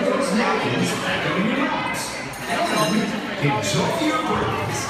Universe napkins at Community Box. Enjoy your words.